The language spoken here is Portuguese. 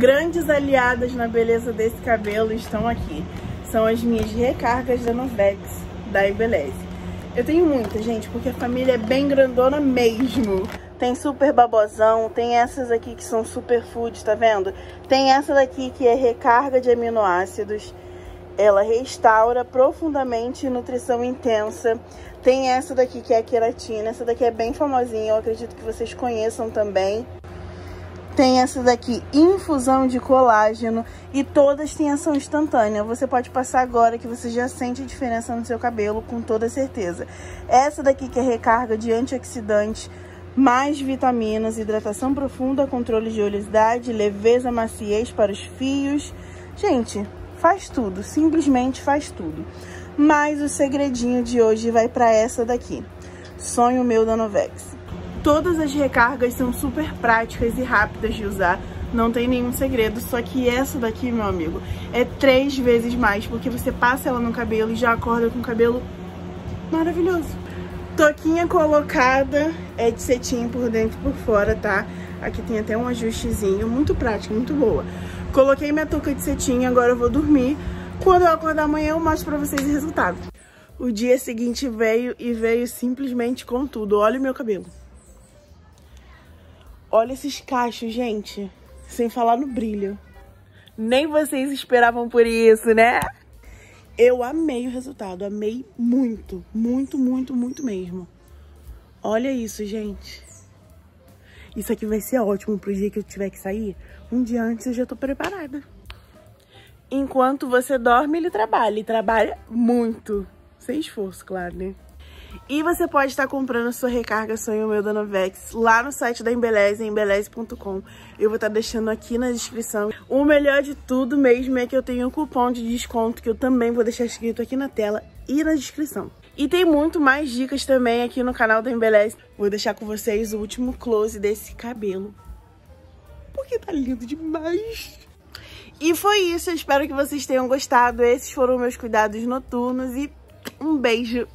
grandes aliadas na beleza desse cabelo estão aqui. São as minhas recargas da Novex, da Embeleze. Eu tenho muita, gente, porque a família é bem grandona mesmo. Tem super babosão, tem essas aqui que são super food, tá vendo? Tem essa daqui que é recarga de aminoácidos. Ela restaura profundamente nutrição intensa. Tem essa daqui que é a queratina. Essa daqui é bem famosinha, eu acredito que vocês conheçam também. Tem essa daqui, infusão de colágeno. E todas têm ação instantânea. Você pode passar agora que você já sente a diferença no seu cabelo, com toda certeza. Essa daqui que é recarga de antioxidantes, mais vitaminas, hidratação profunda, controle de oleosidade, leveza, maciez para os fios. Gente, faz tudo, simplesmente faz tudo. Mas o segredinho de hoje vai para essa daqui. Sonho meu da Novex. Todas as recargas são super práticas e rápidas de usar, não tem nenhum segredo, só que essa daqui, meu amigo, é três vezes mais, porque você passa ela no cabelo e já acorda com o cabelo maravilhoso. Toquinha colocada, é de cetim por dentro e por fora, tá? Aqui tem até um ajustezinho, muito prático, muito boa. Coloquei minha touca de cetim, agora eu vou dormir. Quando eu acordar amanhã, eu mostro pra vocês o resultado. O dia seguinte veio e veio simplesmente com tudo. Olha o meu cabelo. Olha esses cachos, gente. Sem falar no brilho. Nem vocês esperavam por isso, né? Eu amei o resultado. Amei muito. Muito, muito, muito mesmo. Olha isso, gente. Isso aqui vai ser ótimo pro dia que eu tiver que sair. Um dia antes eu já tô preparada. Enquanto você dorme, ele trabalha. E trabalha muito. Sem esforço, claro, né? E você pode estar comprando sua recarga Sonho Meu da Novex lá no site da Embeleze, embeleze.com. Eu vou estar deixando aqui na descrição. O melhor de tudo mesmo é que eu tenho um cupom de desconto que eu também vou deixar escrito aqui na tela e na descrição. E tem muito mais dicas também aqui no canal da Embeleze. Vou deixar com vocês o último close desse cabelo. Porque tá lindo demais. E foi isso, eu espero que vocês tenham gostado. Esses foram meus cuidados noturnos e um beijo